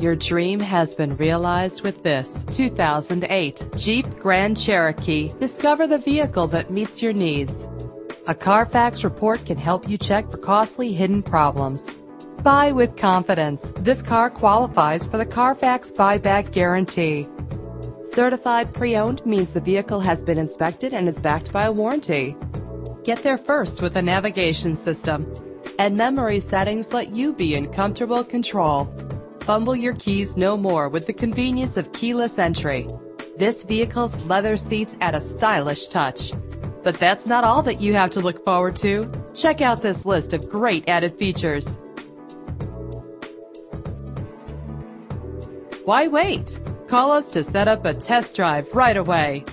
Your dream has been realized with this 2008 Jeep Grand Cherokee. Discover the vehicle that meets your needs. A Carfax report can help you check for costly hidden problems. Buy with confidence. This car qualifies for the Carfax buyback guarantee. Certified pre-owned means the vehicle has been inspected and is backed by a warranty. Get there first with a navigation system. And memory settings let you be in comfortable control. Fumble your keys no more with the convenience of keyless entry. This vehicle's leather seats add a stylish touch. But that's not all that you have to look forward to. Check out this list of great added features. Why wait? Call us to set up a test drive right away.